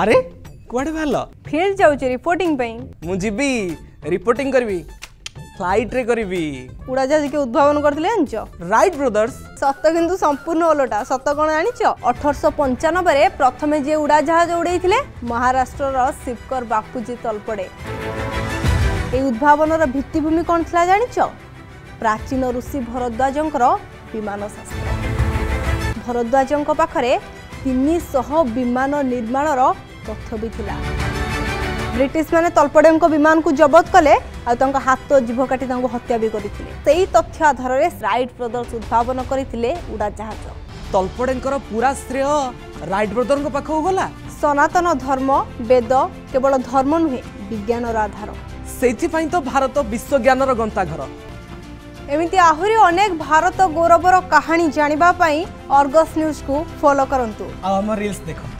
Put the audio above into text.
আরে কুয়াড়ে বাহার ফিল্ড যাচ্ছি রিপোর্টিং মু যাবি রিপোর্টিং করবি ফ্লাইট রে করবি উড়াজাহাজ কে উদ্ভাবন করলে জানিছ রাইট ব্রদর্স সত কিন্তু সম্পূর্ণ ওলটা সত কোণ জানিছ অঠরশ পঞ্চানবে প্রথমে যে উড়াজাহাজ উড়াইলে মহারাষ্ট্রর শিবকর বাপুজি তলপড়ে এই উদ্ভাবনর ভিত্তিভূমি কোণ লা জানিছ প্রাচীন ঋষি ভরদ্বাজঙ্কর বিমান শাস্ত্র ভরদ্বাজঙ্ক পাখে তিনশহ বিমান নির্মাণর তথ্য বি লা ব্রিটিশ মানে তলপডেঙ্ক বিমানক জবত কলে আঙ্ক হাত জিভ কাটি তাঁর হত্যা বি করে সেই তথ্য আধারে রাইট ব্রদর্স উদ্ভাবন করে উড়াজাহাজ তলপডেঙ্কর পুরা শ্রেয় রাইট ব্রদরঙ্ক পাখক গলা সনাতন ধর্ম বেদ কেবল ধর্ম নুহে বিজ্ঞানর আধার সেইপাই তো ভারত বিশ্বজ্ঞানর গন্তাঘর এমিতি আহুরি অনেক ভারত গৌরবর কাহিনী জাঁয়া অর্গস নিউজ কু ফলো করতু আমার রিলস দেখুন